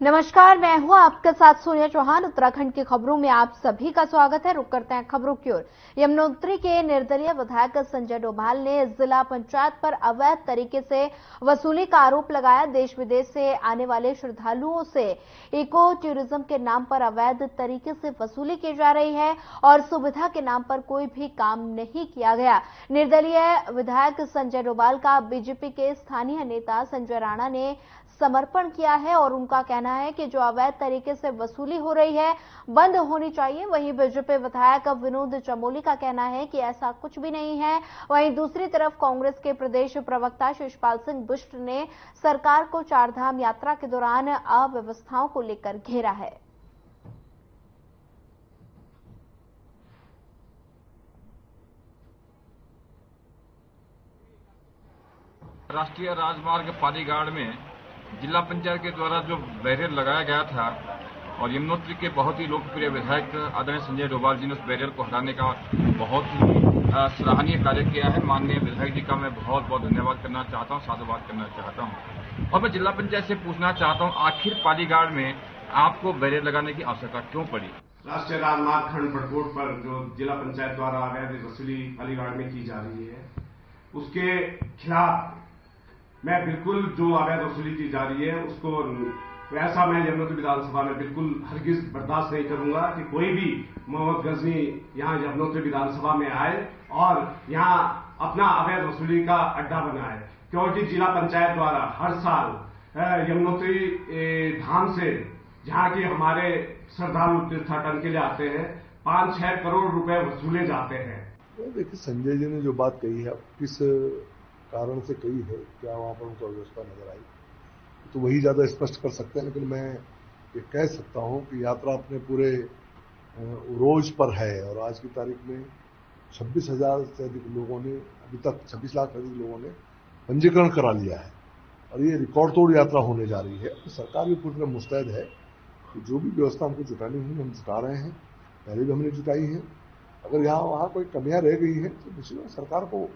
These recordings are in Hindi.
नमस्कार, मैं हूँ आपके साथ सोनिया चौहान। उत्तराखंड की खबरों में आप सभी का स्वागत है। रुक करते हैं खबरों की ओर। यमुनोत्री के निर्दलीय विधायक संजय डोभाल ने जिला पंचायत पर अवैध तरीके से वसूली का आरोप लगाया। देश विदेश से आने वाले श्रद्धालुओं से इको टूरिज़्म के नाम पर अवैध तरीके से वसूली की जा रही है और सुविधा के नाम पर कोई भी काम नहीं किया गया। निर्दलीय विधायक संजय डोभाल का बीजेपी के स्थानीय नेता संजय राणा ने समर्पण किया है और उनका कहना है कि जो अवैध तरीके से वसूली हो रही है, बंद होनी चाहिए। वहीं बीजेपी विधायक विनोद चमोली का कहना है कि ऐसा कुछ भी नहीं है। वहीं दूसरी तरफ़ कांग्रेस के प्रदेश प्रवक्ता शिषपाल सिंह बिष्ट ने सरकार को चारधाम यात्रा के दौरान अव्यवस्थाओं को लेकर घेरा है। राष्ट्रीय राजमार्ग पालीगाड़ में जिला पंचायत के द्वारा जो बैरियर लगाया गया था और यमुनोत्री के बहुत ही लोकप्रिय विधायक आदरणीय संजय डोभाल जी ने उस बैरियर को हटाने का बहुत ही सराहनीय कार्य किया है। माननीय विधायक जी का मैं बहुत बहुत धन्यवाद करना चाहता हूँ, साधुवाद करना चाहता हूँ। और मैं जिला पंचायत से पूछना चाहता हूँ, आखिर पालीगाड़ में आपको बैरियर लगाने की आवश्यकता क्यों पड़ी? राष्ट्रीय राजमार्ग खंड पटकोट पर जो जिला पंचायत द्वारा अवैध वसूली पालीगाड़ में की जा रही है, उसके खिलाफ मैं बिल्कुल जो अवैध वसूली की जा रही है, उसको वैसा मैं यमुनोत्री विधानसभा में बिल्कुल हरगिज बर्दाश्त नहीं करूँगा कि कोई भी मोहम्मद गजनी यहाँ यमुनोत्री विधानसभा में आए और यहाँ अपना अवैध वसूली का अड्डा बनाए। क्योंकि जिला पंचायत द्वारा हर साल यमुनोत्री धाम से जहाँ की हमारे श्रद्धालु तीर्थाटन के लिए आते हैं पाँच छह करोड़ रुपए वसूले जाते हैं। देखिए, संजय जी ने जो बात कही है किस कारण से कई है, क्या वहाँ पर उनको अव्यवस्था नज़र आई? तो वही ज़्यादा स्पष्ट कर सकते हैं, लेकिन मैं ये कह सकता हूँ कि यात्रा अपने पूरे रोज पर है और आज की तारीख में छब्बीस हज़ार से अधिक लोगों ने, अभी तक छब्बीस लाख से अधिक लोगों ने पंजीकरण करा लिया है। और ये रिकॉर्ड तोड़ यात्रा होने जा रही है। तो सरकार भी पूरी तरह मुस्तैद है कि जो भी व्यवस्था हमको जुटानी हुई, हम जुटा रहे हैं। पहले भी हमने जुटाई है। अगर यहाँ, वहाँ कोई कमियाँ रह गई है तो निश्चित सरकार को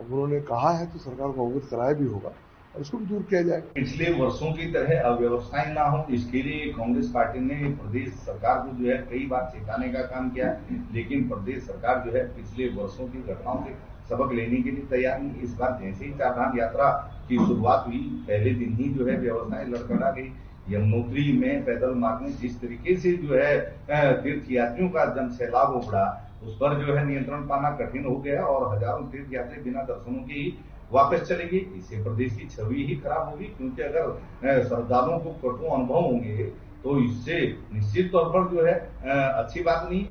अब उन्होंने कहा है तो सरकार को अवगत कराया भी होगा और इसको भी दूर किया जाए। पिछले वर्षों की तरह अव्यवस्थाएँ ना हो, इसके लिए कांग्रेस पार्टी ने प्रदेश सरकार को जो है कई बार चेताने का काम किया, लेकिन प्रदेश सरकार जो है पिछले वर्षों की घटनाओं से सबक लेने के लिए तैयार नहीं। इस बार जैसे ही चारधाम यात्रा की शुरुआत हुई, पहले दिन ही जो है व्यवस्थाएँ लड़खड़ा गई। यमुनोत्री में पैदल मार्ग में जिस तरीके से जो है तीर्थ यात्रियों का जन सैलाब उमड़ा उस पर जो है नियंत्रण पाना कठिन हो गया और हज़ारों तीर्थ यात्री बिना दर्शनों के ही वापस चलेंगे। इससे प्रदेश की छवि ही खराब होगी, क्योंकि अगर श्रद्धालुओं को कटु अनुभव होंगे तो इससे निश्चित तौर पर जो है अच्छी बात नहीं।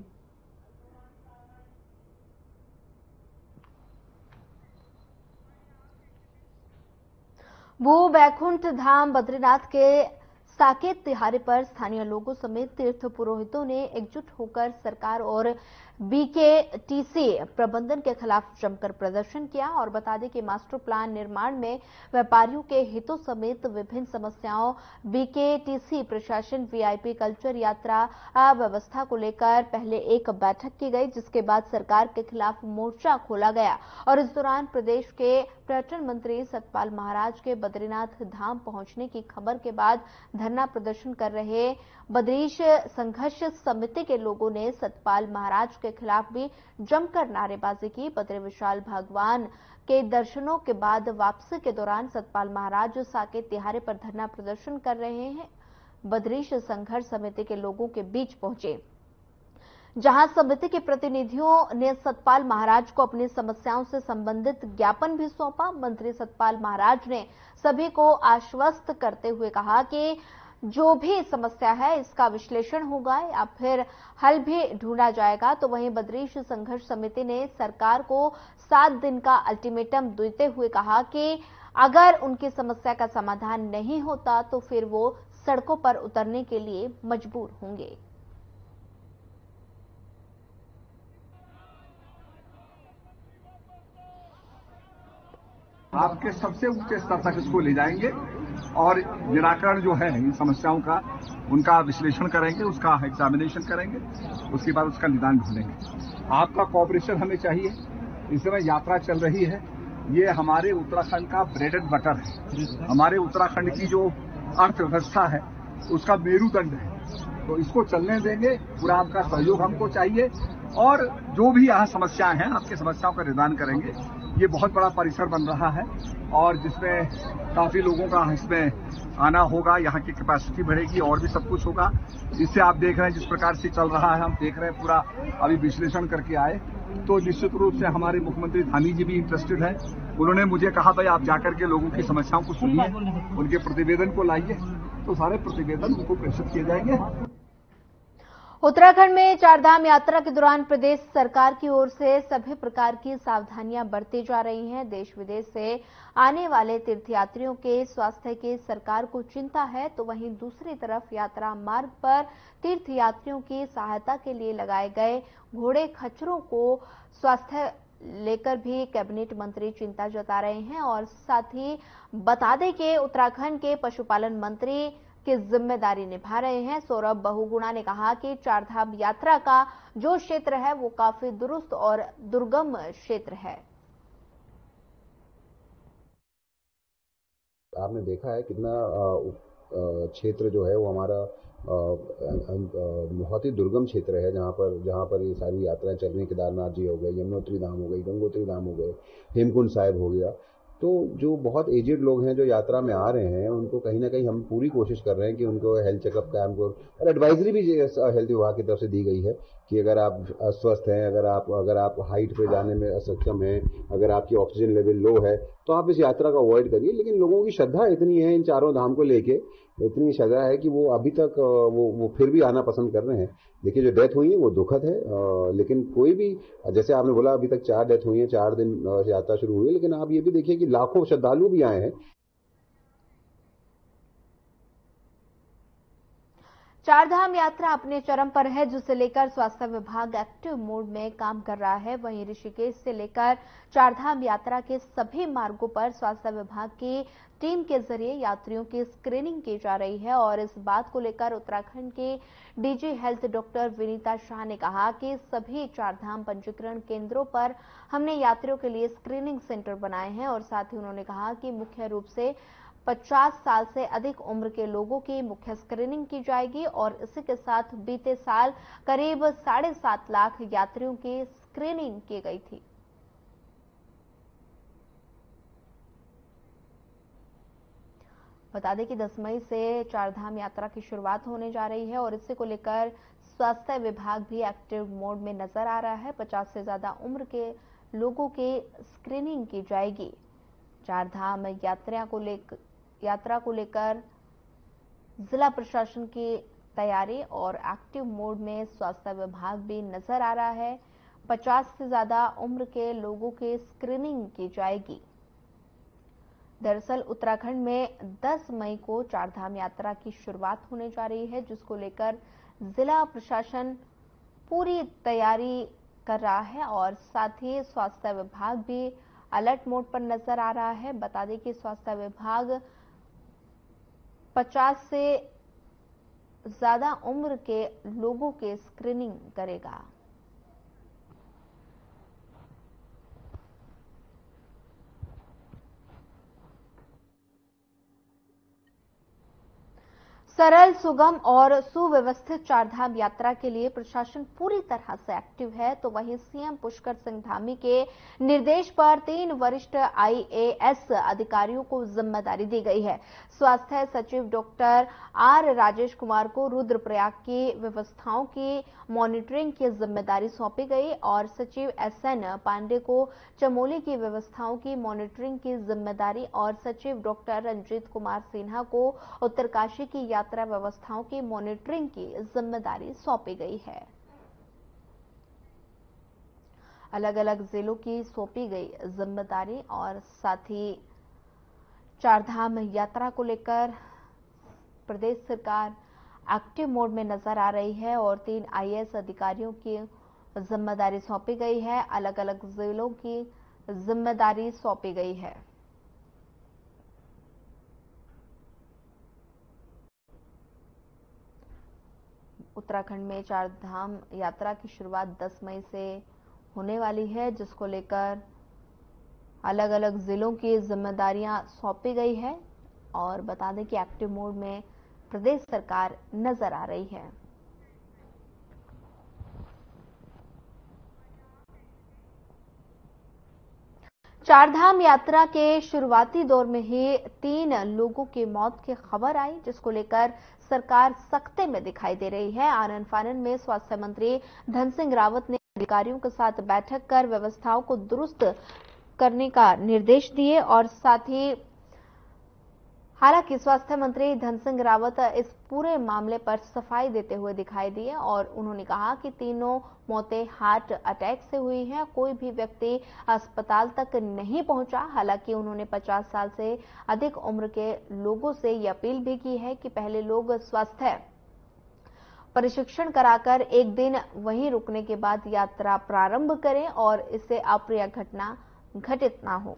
वो बैकुंठ धाम बद्रीनाथ के साकेत तिहारे पर स्थानीय लोगों समेत तीर्थ पुरोहितों ने एकजुट होकर सरकार और बीकेटीसी प्रबंधन के खिलाफ जमकर प्रदर्शन किया और बता दें कि मास्टर प्लान निर्माण में व्यापारियों के हितों समेत विभिन्न समस्याओं, बीकेटीसी प्रशासन, वीआईपी कल्चर यात्रा व्यवस्था को लेकर पहले एक बैठक की गई, जिसके बाद सरकार के खिलाफ मोर्चा खोला गया। और इस दौरान प्रदेश के पर्यटन मंत्री सतपाल महाराज के बद्रीनाथ धाम पहुँचने की खबर के बाद धरना प्रदर्शन कर रहे बद्रीश संघर्ष समिति के लोगों ने सतपाल महाराज के खिलाफ भी जमकर नारेबाजी की। बद्री विशाल भगवान के दर्शनों के बाद वापसी के दौरान सतपाल महाराज साकेत तिहारे पर धरना प्रदर्शन कर रहे हैं। बद्रीश संघर्ष समिति के लोगों के बीच पहुँचे। जहाँ समिति के प्रतिनिधियों ने सतपाल महाराज को अपनी समस्याओं से संबंधित ज्ञापन भी सौंपा। मंत्री सतपाल महाराज ने सभी को आश्वस्त करते हुए कहा कि जो भी समस्या है, इसका विश्लेषण होगा या फिर हल भी ढूंढा जाएगा तो वहीं बद्रीश संघर्ष समिति ने सरकार को सात दिन का अल्टीमेटम देते हुए कहा कि अगर उनकी समस्या का समाधान नहीं होता तो फिर वो सड़कों पर उतरने के लिए मजबूर होंगे। आपके सबसे ऊँचे स्तर तक इसको ले जाएँगे। और निराकरण जो है, इन समस्याओं का, उनका विश्लेषण करेंगे, उसका एग्जामिनेशन करेंगे, उसके बाद उसका निदान ढूंढेंगे। आपका कॉपरेशन हमें चाहिए। इस समय यात्रा चल रही है। ये हमारे उत्तराखंड का ब्रेड एंड बटर है। हमारे उत्तराखंड की जो अर्थव्यवस्था है, उसका मेरुदंड है। तो इसको चलने देंगे। पूरा आपका सहयोग हमको चाहिए। और जो भी यहाँ समस्याएँ हैं, आपकी समस्याओं का निदान करेंगे। ये बहुत बड़ा परिसर बन रहा है। और जिसमें काफ़ी लोगों का इसमें आना होगा, यहाँ की कैपेसिटी बढ़ेगी और भी सब कुछ होगा। इससे आप देख रहे हैं, जिस प्रकार से चल रहा है, हम देख रहे हैं पूरा अभी विश्लेषण करके आए। तो निश्चित रूप से हमारे मुख्यमंत्री धामी जी भी इंटरेस्टेड है। उन्होंने मुझे कहा, भाई, आप जाकर के लोगों की समस्याओं को सुनिए, उनके प्रतिवेदन को लाइए। तो सारे प्रतिवेदन उनको प्रेषित किए जाएँगे। उत्तराखंड में चारधाम यात्रा के दौरान प्रदेश सरकार की ओर से सभी प्रकार की सावधानियाँ बरती जा रही हैं। देश विदेश से आने वाले तीर्थयात्रियों के स्वास्थ्य की सरकार को चिंता है तो वहीं दूसरी तरफ़ यात्रा मार्ग पर तीर्थयात्रियों की सहायता के लिए लगाए गए घोड़े खच्चरों को स्वास्थ्य लेकर भी कैबिनेट मंत्री चिंता जता रहे हैं। और साथ ही बता दें कि उत्तराखंड के पशुपालन मंत्री की ज़िम्मेदारी निभा रहे हैं। सौरभ बहुगुणा ने कहा कि चारधाम यात्रा का जो क्षेत्र है, वो काफ़ी दुरुस्त और दुर्गम क्षेत्र है। आपने देखा है कितना क्षेत्र जो है वो हमारा बहुत ही दुर्गम क्षेत्र है, जहाँ पर जहाँ पर ये सारी यात्राएँ चल रही केदारनाथ जी हो गए, यमुनोत्री धाम हो गई, गंगोत्री धाम हो गए, हेमकुंड साहिब हो गया। तो जो बहुत एजेड लोग हैं जो यात्रा में आ रहे हैं, उनको कहीं ना कहीं हम पूरी कोशिश कर रहे हैं कि उनको हेल्थ चेकअप कैम्प और एडवाइजरी भी हेल्थ विभाग की तरफ़ से दी गई है कि अगर आप अस्वस्थ हैं, अगर आप अगर आप हाइट पे जाने में असक्षम हैं, अगर आपकी ऑक्सीजन लेवल लो है तो आप इस यात्रा का अवॉइड करिए। लेकिन लोगों की श्रद्धा इतनी है इन चारों धाम को लेके इतनी सजा है कि वो अभी तक वो वो फिर भी आना पसंद कर रहे हैं। देखिए, जो डेथ हुई है, वो दुखद है लेकिन कोई भी, जैसे आपने बोला, अभी तक चार डेथ हुई है, चार दिन यात्रा शुरू हुई है, लेकिन आप ये भी देखिए कि लाखों श्रद्धालु भी आए हैं। चारधाम यात्रा अपने चरम पर है, जिसे लेकर स्वास्थ्य विभाग एक्टिव मोड में काम कर रहा है। वहीं ऋषिकेश से लेकर चारधाम यात्रा के सभी मार्गों पर स्वास्थ्य विभाग की टीम के ज़रिए यात्रियों की स्क्रीनिंग की जा रही है। और इस बात को लेकर उत्तराखंड के DG health doctor Vinita Shah ने कहा कि सभी चारधाम पंजीकरण केंद्रों पर हमने यात्रियों के लिए स्क्रीनिंग सेंटर बनाए हैं। और साथ ही उन्होंने कहा कि मुख्य रूप से 50 साल से अधिक उम्र के लोगों की मुख्य स्क्रीनिंग की जाएगी और इसी के साथ बीते साल करीब साढ़े सात लाख यात्रियों की स्क्रीनिंग की गई थी। बता दें कि 10 मई से चारधाम यात्रा की शुरुआत होने जा रही है और इसी को लेकर स्वास्थ्य विभाग भी एक्टिव मोड में नज़र आ रहा है। 50 से ज़्यादा उम्र के लोगों की स्क्रीनिंग की जाएगी। चारधाम यात्रा को लेकर यात्रा को लेकर जिला प्रशासन की तैयारी और एक्टिव मोड में स्वास्थ्य विभाग भी नज़र आ रहा है। 50 से ज़्यादा उम्र के लोगों की स्क्रीनिंग की जाएगी। दरअसल उत्तराखंड में 10 मई को चारधाम यात्रा की शुरुआत होने जा रही है, जिसको लेकर जिला प्रशासन पूरी तैयारी कर रहा है और साथ ही स्वास्थ्य विभाग भी अलर्ट मोड पर नज़र आ रहा है। बता दें कि स्वास्थ्य विभाग 50 से ज़्यादा उम्र के लोगों के स्क्रीनिंग करेगा। सरल, सुगम और सुव्यवस्थित चारधाम यात्रा के लिए प्रशासन पूरी तरह से एक्टिव है तो वहीं सीएम पुष्कर सिंह धामी के निर्देश पर तीन वरिष्ठ आईएएस अधिकारियों को ज़िम्मेदारी दी गई है। स्वास्थ्य सचिव डॉक्टर आर राजेश कुमार को रुद्रप्रयाग की व्यवस्थाओं की मॉनिटरिंग की ज़िम्मेदारी सौंपी गई और सचिव एस एन पांडे को चमोली की व्यवस्थाओं की मॉनिटरिंग की ज़िम्मेदारी और सचिव डॉक्टर रंजीत कुमार सिन्हा को उत्तरकाशी की यात्रा यात्रा व्यवस्थाओं की मॉनिटरिंग की ज़िम्मेदारी सौंपी गई है। अलग अलग जिलों की सौंपी गई ज़िम्मेदारी और साथ ही चारधाम यात्रा को लेकर प्रदेश सरकार एक्टिव मोड में नज़र आ रही है और तीन आईएएस अधिकारियों की ज़िम्मेदारी सौंपी गई है। अलग अलग जिलों की ज़िम्मेदारी सौंपी गई है। उत्तराखंड में चार धाम यात्रा की शुरुआत 10 मई से होने वाली है, जिसको लेकर अलग अलग जिलों की जिम्मेदारियाँ सौंपी गई है और बता दें कि एक्टिव मोड में प्रदेश सरकार नज़र आ रही है। चारधाम यात्रा के शुरुआती दौर में ही तीन लोगों की मौत की खबर आई, जिसको लेकर सरकार सख्ते में दिखाई दे रही है। आनंद फानन में स्वास्थ्य मंत्री धन सिंह रावत ने अधिकारियों के साथ बैठक कर व्यवस्थाओं को दुरुस्त करने का निर्देश दिए और साथ ही हालाँकि स्वास्थ्य मंत्री धन सिंह रावत इस पूरे मामले पर सफ़ाई देते हुए दिखाई दिए और उन्होंने कहा कि तीनों मौतें हार्ट अटैक से हुई हैं। कोई भी व्यक्ति अस्पताल तक नहीं पहुँचा। हालाँकि उन्होंने 50 साल से अधिक उम्र के लोगों से ये अपील भी की है कि पहले लोग स्वास्थ्य प्रशिक्षण कराकर एक दिन वहीं रुकने के बाद यात्रा प्रारंभ करें और इससे अप्रिय घटना घटित ना हो।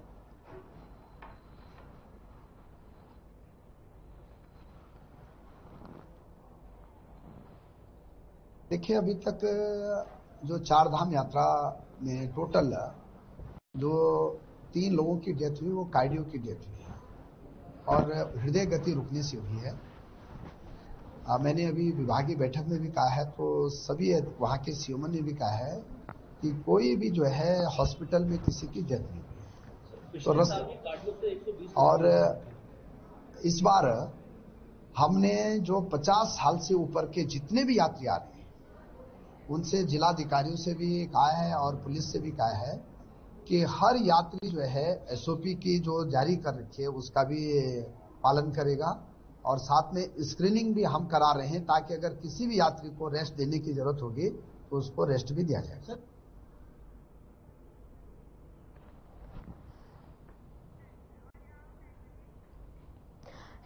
देखिए अभी तक जो चार धाम यात्रा में टोटल जो तीन लोगों की डेथ हुई वो कार्डियो की डेथ हुई है। और हृदय गति रुकने से हुई है। आ, मैंने अभी विभागीय बैठक में भी कहा है तो सभी वहाँ के सीओमन ने भी कहा है कि कोई भी जो है हॉस्पिटल में किसी की डेथ नहीं तो रस और इस बार हमने जो 50 साल से ऊपर के जितने भी यात्री आ रहे उनसे, जिलाधिकारियों से भी कहा है और पुलिस से भी कहा है कि हर यात्री जो है एसओपी की जो जारी कर रखी है, उसका भी पालन करेगा और साथ में स्क्रीनिंग भी हम करा रहे हैं ताकि अगर किसी भी यात्री को रेस्ट देने की ज़रूरत होगी तो उसको रेस्ट भी दिया जाएगा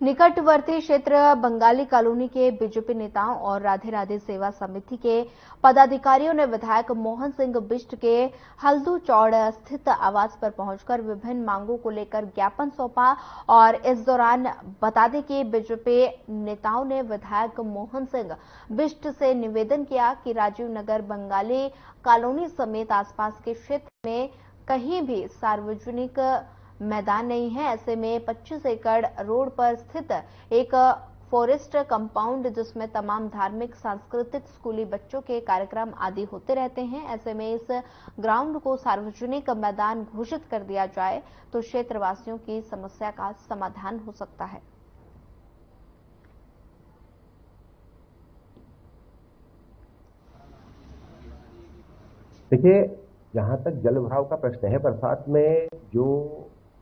निकटवर्ती क्षेत्र बंगाली कॉलोनी के बीजेपी नेताओं और राधे राधे सेवा समिति के पदाधिकारियों ने विधायक मोहन सिंह बिष्ट के हल्दू चौड़ स्थित आवास पर पहुंचकर विभिन्न मांगों को लेकर ज्ञापन सौंपा और इस दौरान बता दें कि बीजेपी नेताओं ने विधायक मोहन सिंह बिष्ट से निवेदन किया कि राजीव नगर बंगाली कॉलोनी समेत आसपास के क्षेत्र में कहीं भी सार्वजनिक मैदान नहीं है। ऐसे में 25 एकड़ रोड पर स्थित एक फॉरेस्ट कंपाउंड, जिसमें तमाम धार्मिक, सांस्कृतिक, स्कूली बच्चों के कार्यक्रम आदि होते रहते हैं। ऐसे में इस ग्राउंड को सार्वजनिक मैदान घोषित कर दिया जाए तो क्षेत्रवासियों की समस्या का समाधान हो सकता है। देखिए जहाँ तक जल भराव का प्रश्न है बरसात में जो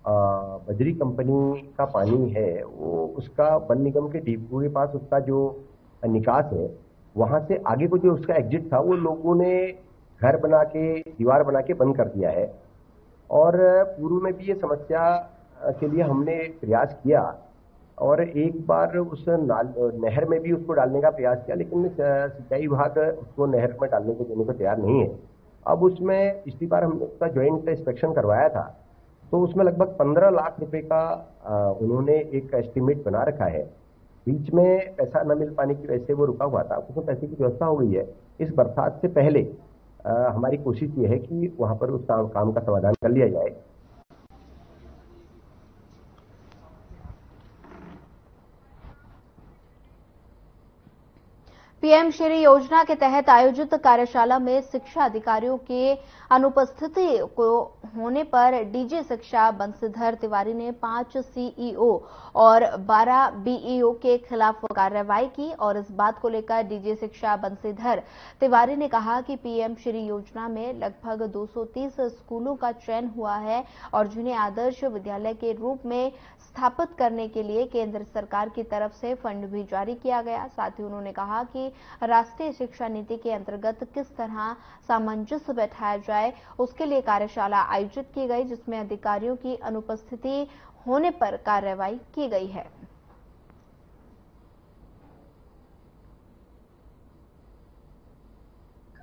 बजरी कंपनी का पानी है, वो उसका वन निगम के डिपो के पास उसका जो निकास है, वहाँ से आगे को जो उसका एग्जिट था, वो लोगों ने घर बना के, दीवार बना के बंद कर दिया है। और पूर्व में भी ये समस्या के लिए हमने प्रयास किया, और एक बार उस नाल, नहर में भी उसको डालने का प्रयास किया, लेकिन सिंचाई विभाग उसको नहर में डालने को, देने को तैयार नहीं है। अब उसमें पिछली बार हमने उसका ज्वाइंट इंस्पेक्शन करवाया था तो उसमें लगभग पंद्रह लाख रुपए का उन्होंने एक एस्टिमेट बना रखा है। बीच में पैसा न मिल पाने की वजह से वो रुका हुआ था। उसमें पैसे की व्यवस्था हो गई है। इस बरसात से पहले आ, हमारी कोशिश ये है कि वहाँ पर उस काम, काम का समाधान कर लिया जाए। पीएम श्री योजना के तहत आयोजित कार्यशाला में शिक्षा अधिकारियों की अनुपस्थिति को होने पर डीजी शिक्षा बंशीधर तिवारी ने पाँच सीईओ और 12 बीईओ के खिलाफ कार्रवाई की और इस बात को लेकर डीजी शिक्षा बंशीधर तिवारी ने कहा कि पीएम श्री योजना में लगभग 230 स्कूलों का चयन हुआ है और जिन्हें आदर्श विद्यालय के रूप में स्थापित करने के लिए केंद्र सरकार की तरफ़ से फंड भी जारी किया गया। साथ ही उन्होंने कहा कि राष्ट्रीय शिक्षा नीति के अंतर्गत किस तरह सामंजस्य बैठाया जाए, उसके लिए कार्यशाला आयोजित की गई, जिसमें अधिकारियों की अनुपस्थिति होने पर कार्रवाई की गई है।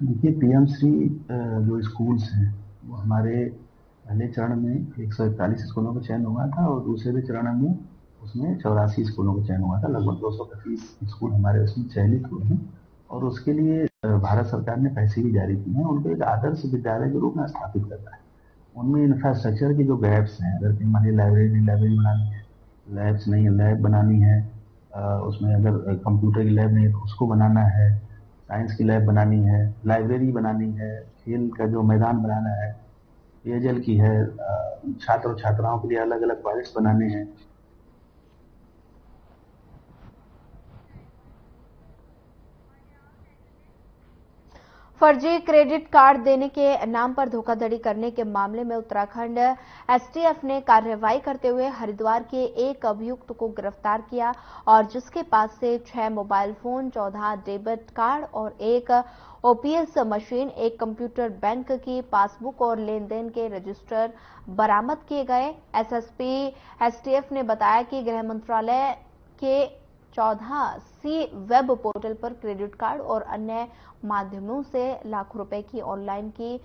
देखिए, पीएमसी जो स्कूल्स हैं, वो हमारे पहले चरण में एक सौ इकतालीस स्कूलों का चयन हुआ था और दूसरे चरण में उसमें चौरासी स्कूलों का चयन हुआ था, लगभग दो सौ पच्चीस स्कूल हमारे उसमें चयनित हुए हैं। और उसके लिए भारत सरकार ने पैसे भी जारी किए हैं। उनको एक आदर्श विद्यालय के रूप में स्थापित करना है। उनमें इंफ्रास्ट्रक्चर की जो गैप्स हैं, अगर कहीं मान लाइब्रेरी नहीं लाइब्रेरी बनानी है लैब्स नहीं है लैब बनानी है उसमें अगर कंप्यूटर की लैब नहीं है तो उसको बनाना है साइंस की लैब बनानी है लाइब्रेरी बनानी है, खेल का जो मैदान बनाना है, पेयजल की है छात्र और छात्राओं के लिए अलग अलग प्रोजेक्ट्स बनाने हैं। फर्जी क्रेडिट कार्ड देने के नाम पर धोखाधड़ी करने के मामले में उत्तराखंड एसटीएफ ने कार्रवाई करते हुए हरिद्वार के एक अभियुक्त को गिरफ़्तार किया और जिसके पास से छह मोबाइल फ़ोन, चौदह डेबिट कार्ड और एक ओपीएस मशीन, एक कंप्यूटर बैंक की पासबुक और लेन देन के रजिस्टर बरामद किए गए। एसएसपी एसटीएफ ने बताया कि गृह मंत्रालय के चौदह सी वेब पोर्टल पर क्रेडिट कार्ड और अन्य माध्यमों से लाखों रुपए की ऑनलाइन की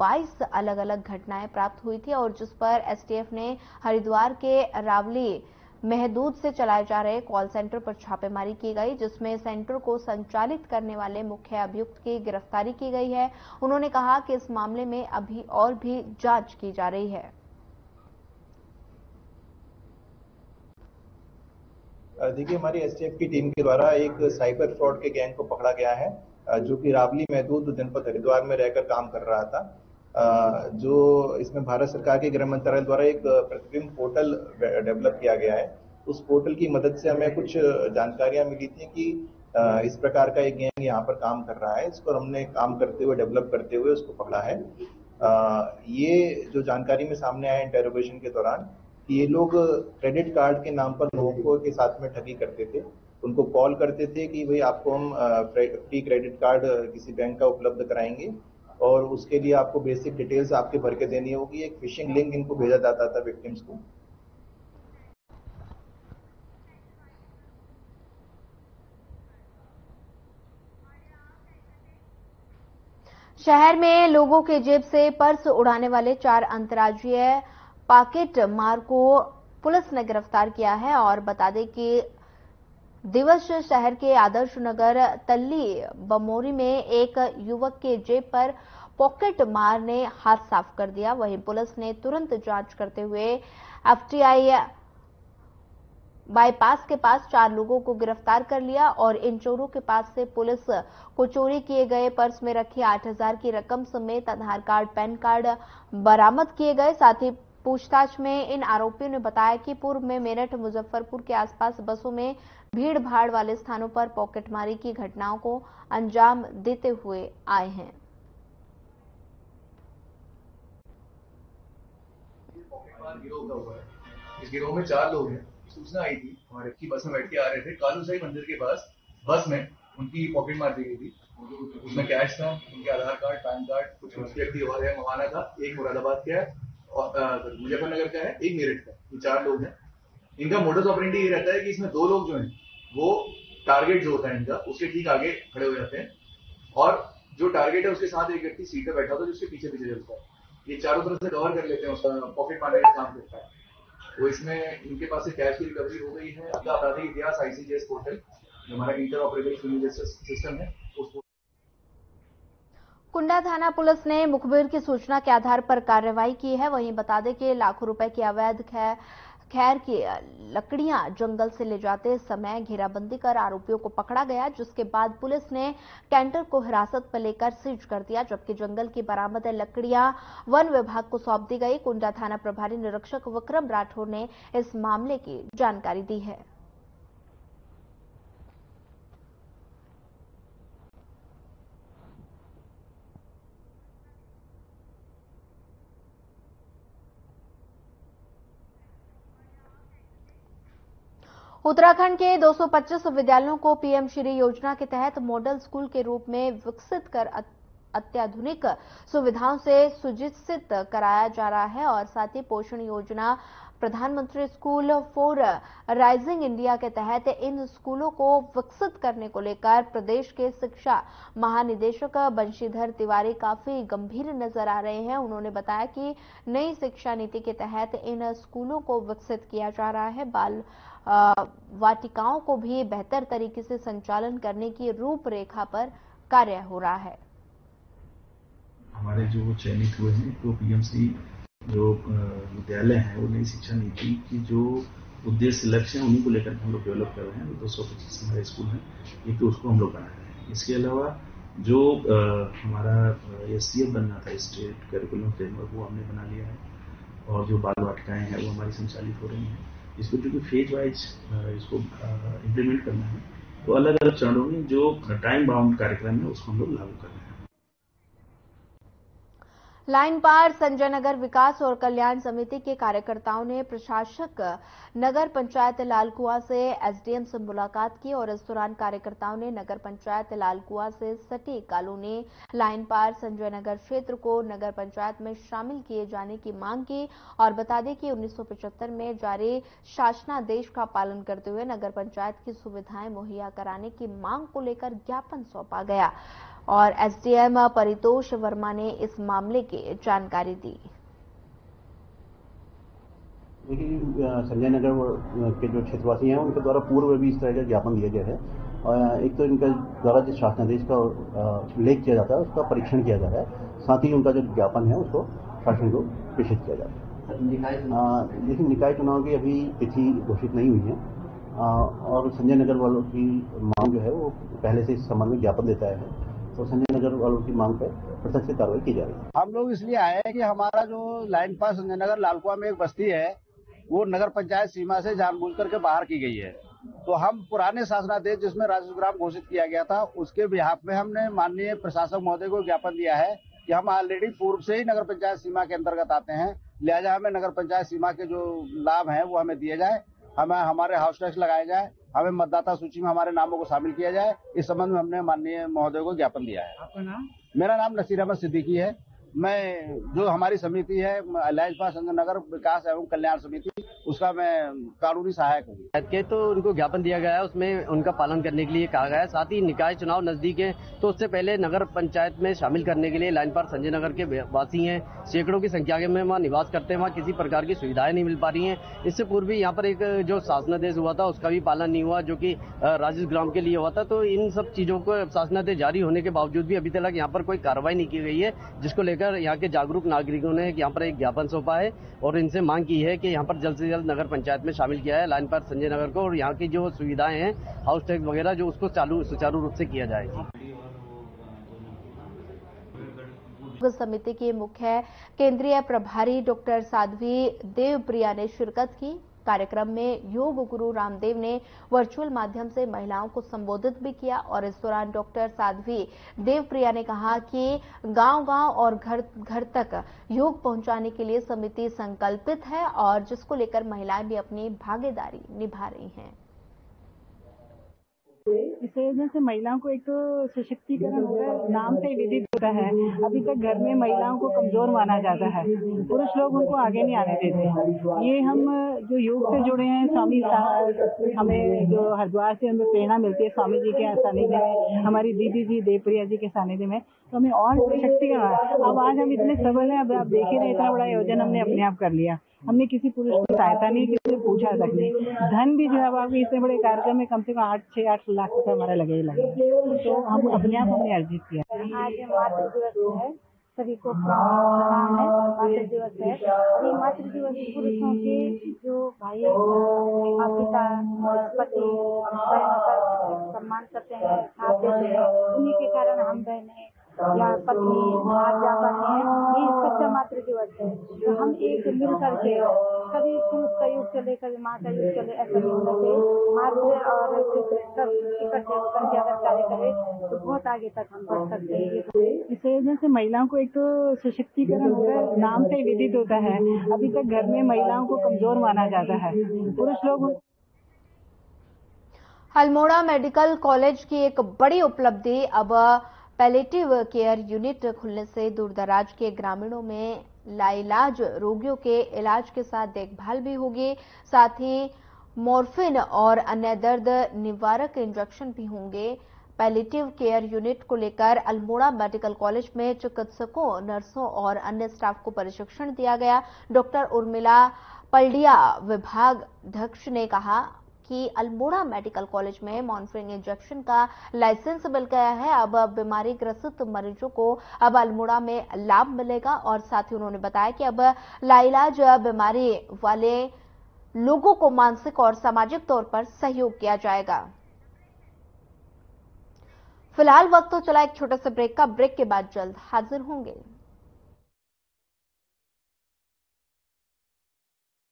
22 अलग अलग घटनाएँ प्राप्त हुई थी और जिस पर एसटीएफ ने हरिद्वार के रावली महदूद से चलाए जा रहे कॉल सेंटर पर छापेमारी की गई, जिसमें सेंटर को संचालित करने वाले मुख्य अभियुक्त की गिरफ्तारी की गई है। उन्होंने कहा कि इस मामले में अभी और भी जाँच की जा रही है। देखिए, हमारी एसटीएफ की टीम के द्वारा एक साइबर फ्रॉड के गैंग को पकड़ा गया है जो कि रावली महदूद जनपद हरिद्वार में रहकर काम कर रहा था। जो इसमें भारत सरकार के गृह मंत्रालय द्वारा एक प्रतिबिंब पोर्टल डेवलप किया गया है। उस पोर्टल की मदद से हमें कुछ जानकारियाँ मिली थी कि इस प्रकार का एक गैंग यहाँ पर काम कर रहा है। इसको हमने काम करते हुए, डेवलप करते हुए उसको पकड़ा है। ये जो जानकारी में सामने आया इंटेरोगेशन के दौरान ये लोग क्रेडिट कार्ड के नाम पर लोगों के साथ में ठगी करते थे। उनको कॉल करते थे कि भाई आपको हम फ्री क्रेडिट कार्ड किसी बैंक का उपलब्ध कराएँगे और उसके लिए आपको बेसिक डिटेल्स आपके भर के देनी होगी। एक फिशिंग लिंक इनको भेजा जाता था विक्टिम्स को। शहर में लोगों के जेब से पर्स उड़ाने वाले चार अंतर्राज्यीय पाकेट मार को पुलिस ने गिरफ़्तार किया है और बता दें कि दिवस शहर के आदर्श नगर तल्ली बमोरी में एक युवक के जेब पर पॉकेट मार ने हाथ साफ़ कर दिया। वहीं पुलिस ने तुरंत जाँच करते हुए एफटीआई बाईपास के पास चार लोगों को गिरफ़्तार कर लिया और इन चोरों के पास से पुलिस को चोरी किए गए पर्स में रखी 8000 की रकम समेत आधार कार्ड, पैन कार्ड बरामद किए गए। साथ ही पूछताछ में इन आरोपियों ने बताया कि पूर्व में मेरठ, मुजफ्फरपुर के आसपास बसों में भीड़ भाड़ वाले स्थानों पर पॉकेटमारी की घटनाओं को अंजाम देते हुए आए हैं। इस गिरोह में चार लोग हैं। सूचना आई थी, हमारे की बस में बैठ के आ रहे थे। कालू मंदिर के पास बस में उनकी पॉकेट मार दी गई थी। उसमें कैश था, उनके आधार कार्ड, पैन कार्ड, कुछ व्यक्ति हमारे मवाना था। एक मुरादाबाद के है और मुजफ्फरनगर का है, एक मेरठ का ये चार लोग हैं। इनका मोडस ऑपरेंडी ये रहता है कि इसमें दो लोग जो हैं, वो टारगेट जो होता है इनका, उसके ठीक आगे खड़े हो जाते हैं। और जो टारगेट है, उसके साथ एक व्यक्ति सीट पर बैठा होता है जिसके पीछे पीछे चलता है। ये चारों तरफ़ से कवर कर लेते हैं उसका पॉकेट मारने का काम करता है। तो इसमें इनके पास से कैश की रिकवरी हो गई है। अगला आपराधिक इतिहास आईसीजीएस पोर्टल जो हमारा इंटर ऑपरेबल सिस्टम है उसको कुंडा थाना पुलिस ने मुखबिर की सूचना के आधार पर कार्रवाई की है। वहीं बता दें कि लाखों रुपए की अवैध खैर की लकड़ियाँ जंगल से ले जाते समय घेराबंदी कर आरोपियों को पकड़ा गया, जिसके बाद पुलिस ने कैंटर को हिरासत में लेकर सीज कर दिया, जबकि जंगल की बरामद लकड़ियाँ वन विभाग को सौंप दी गई। कुंडा थाना प्रभारी निरीक्षक विक्रम राठौर ने इस मामले की जानकारी दी है। उत्तराखंड के 225 विद्यालयों को पीएम श्री योजना के तहत मॉडल स्कूल के रूप में विकसित कर अत्याधुनिक सुविधाओं से सुजित कराया जा रहा है और साथ ही पोषण योजना प्रधानमंत्री स्कूल फॉर, राइजिंग इंडिया के तहत इन स्कूलों को विकसित करने को लेकर प्रदेश के शिक्षा महानिदेशक बंशीधर तिवारी काफ़ी गंभीर नज़र आ रहे हैं। उन्होंने बताया कि नई शिक्षा नीति के तहत इन स्कूलों को विकसित किया जा रहा है। बाल वाटिकाओं को भी बेहतर तरीके से संचालन करने की रूपरेखा पर कार्य हो रहा है। हमारे जो चयनित हुए हैं तो पीएमसी जो विद्यालय है, वो नई शिक्षा नीति की जो उद्देश्य, लक्ष्य है, उन्हीं को लेकर हम लोग डेवलप कर रहे हैं। दो सौ पच्चीस हमारे स्कूल हैं, एक तो उसको हम लोग बना रहे हैं। इसके अलावा जो हमारा एस बनना था स्टेट करिकुलम फ्रेमवर्क वो हमने बना लिया है। और जो बाल वाटिकाएँ हैं, वो हमारी संचालित हो रही हैं। इसको जो कि फ़ेज़ वाइज इसको इम्प्लीमेंट करना है तो अलग अलग चरणों में जो टाइम बाउंड कार्यक्रम है, उसको हम लोग लागू कर रहे हैं। लाइन पार संजय नगर विकास और कल्याण समिति के कार्यकर्ताओं ने प्रशासक नगर पंचायत लालकुआ से एसडीएम से मुलाकात की और इस दौरान कार्यकर्ताओं ने नगर पंचायत लालकुआ से सटी कॉलोनी, लाइन पार संजय नगर क्षेत्र को नगर पंचायत में शामिल किए जाने की मांग की और बता दें कि 1975 में जारी शासनादेश का पालन करते हुए नगर पंचायत की सुविधाएँ मुहैया कराने की मांग को लेकर ज्ञापन सौंपा गया। और एसडीएम परितोष वर्मा ने इस मामले की जानकारी दी। देखिए संजय नगर के जो क्षेत्रवासी हैं उनके द्वारा पूर्व भी इस तरह का ज्ञापन दिया गया है। और एक तो इनका द्वारा जिस शासनादेश का उल्लेख किया जाता है उसका परीक्षण किया जा रहा है। साथ ही उनका जो ज्ञापन है उसको शासन को प्रेषित किया जाता है। लेकिन निकाय चुनाव की अभी तिथि घोषित नहीं हुई है। और संजय नगर वालों की मांग जो है वो पहले से इस संबंध में ज्ञापन देता है। तो संजय नगर वालों की मांग पर प्रत्यक्ष कार्रवाई की जा रही है। हम लोग इसलिए आए हैं कि हमारा जो लाइन पास संजय नगर लालकुआ में एक बस्ती है, वो नगर पंचायत सीमा से जानबूझ करके बाहर की गई है। तो हम पुराने शासनादेश जिसमें राजस्व ग्राम घोषित किया गया था, उसके बिहाफ में हमने माननीय प्रशासक महोदय को ज्ञापन दिया है कि हम ऑलरेडी पूर्व से ही नगर पंचायत सीमा के अंतर्गत आते हैं। लिहाजा हमें नगर पंचायत सीमा के जो लाभ हैं, वो हमें दिए जाए, हमें हमारे हाउस टैक्स लगाए जाए हमें मतदाता सूची में हमारे नामों को शामिल किया जाए। इस संबंध में हमने माननीय महोदय को ज्ञापन दिया है। आपका नाम? मेरा नाम नसीर अहमद सिद्दीकी है। मैं जो हमारी समिति है अलायंस नगर विकास एवं कल्याण समिति उसका मैं कानूनी सहायक हूँ। के तो उनको ज्ञापन दिया गया है, उसमें उनका पालन करने के लिए कहा गया है। साथ ही निकाय चुनाव नज़दीक है तो उससे पहले नगर पंचायत में शामिल करने के लिए लाइन पार संजय नगर के वासी हैं। सैकड़ों की संख्या में वहाँ निवास करते हैं, वहाँ किसी प्रकार की सुविधाएँ नहीं मिल पा रही हैं। इससे पूर्व भी यहाँ पर एक जो शासनादेश हुआ था, उसका भी पालन नहीं हुआ, जो कि राजेश ग्राम के लिए हुआ था। तो इन सब चीज़ों को शासनादेश जारी होने के बावजूद भी अभी तक यहाँ पर कोई कार्रवाई नहीं की गई है, जिसको लेकर यहाँ के जागरूक नागरिकों ने यहाँ पर एक ज्ञापन सौंपा है और इनसे मांग की है कि यहाँ पर जल्द से जल्द नगर पंचायत में शामिल किया है। लाइन पर संजय नगर को और यहाँ की जो सुविधाएँ हैं हाउस टैक्स वगैरह जो उसको चालू, सुचारू रूप से किया जाएगी। समिति के मुख्य केंद्रीय प्रभारी डॉक्टर साध्वी देवप्रिया ने शिरकत की। कार्यक्रम में योग गुरु रामदेव ने वर्चुअल माध्यम से महिलाओं को संबोधित भी किया और इस दौरान डॉक्टर साध्वी देवप्रिया ने कहा कि गांव-गांव और घर घर तक योग पहुँचाने के लिए समिति संकल्पित है और जिसको लेकर महिलाएँ भी अपनी भागीदारी निभा रही हैं। इस महिलाओं को एक तो सशक्तिकरण होता है। नाम से विदित होता है। अभी तक घर में महिलाओं को कमज़ोर माना जाता है। पुरुष लोग उनको आगे नहीं आने देते। हैं ये हम जो योग से जुड़े हैं, स्वामी हमें जो हरिद्वार से हमें प्रेरणा मिलती है स्वामी जी के सानिध्य में, हमारी दीदी जी, देवप्रिया जी के सानिध्य में तो हमें और शक्ति अब आज हम इतने सबल हैं, अब आप देखे रहे इतना बड़ा आयोजन हमने अपने आप कर लिया। हमने किसी पुरुष की सहायता नहीं किसी पूछा तक नहीं धन भी जो है आप इतने बड़े कार्यक्रम में कम से कम आठ, छह, आठ लाख रुपए हमारा लगे ही लगे तो हम अपने आप हमने अर्जित किया। दिवस है। सभी को प्रणाम है। मातृ दिवस है। ये मातृ दिवस पुरुषों के जो भाई पिता पति बहनों का सम्मान करते हैं, साथ देते हैं। उन्हीं के कारण हम बहने या पत्नी जा पाते ये सच्चा मातृ दिवस है। तो हम एक मिल करके सभी पुरुष का युग चले कभी माँ का युग चले ऐसा नहीं होना चाहिए मातृ और सब इकट्ठे होकर के अगर कार्य करें तो बहुत आगे तक हम बढ़ सकते हैं। इस योजना से महिलाओं को एक तो सशक्तिकरण होता है नाम से विदित होता है। अभी तक घर में महिलाओं को कमज़ोर माना जाता है। पुरुष लोग अल्मोड़ा मेडिकल कॉलेज की एक बड़ी उपलब्धि अब पैलेटिव केयर यूनिट खुलने से दूरदराज के ग्रामीणों में लाइलाज, रोगियों के इलाज के साथ देखभाल भी होगी। साथ ही मॉर्फिन और अन्य दर्द निवारक इंजेक्शन भी होंगे। पैलेटिव केयर यूनिट को लेकर अल्मोड़ा मेडिकल कॉलेज में चिकित्सकों, नर्सों और अन्य स्टाफ को प्रशिक्षण दिया गया। डॉक्टर उर्मिला पल्डिया विभाग, अध्यक्ष ने कहा कि अल्मोड़ा मेडिकल कॉलेज में मॉनिटरिंग इंजेक्शन का लाइसेंस मिल गया है। अब बीमारी ग्रसित मरीजों को अब अल्मोड़ा में लाभ मिलेगा और साथ ही उन्होंने बताया कि अब लाइलाज बीमारी वाले लोगों को मानसिक और सामाजिक तौर पर सहयोग किया जाएगा। फ़िलहाल वक्त तो चला एक छोटे से ब्रेक का। ब्रेक के बाद जल्द हाजिर होंगे।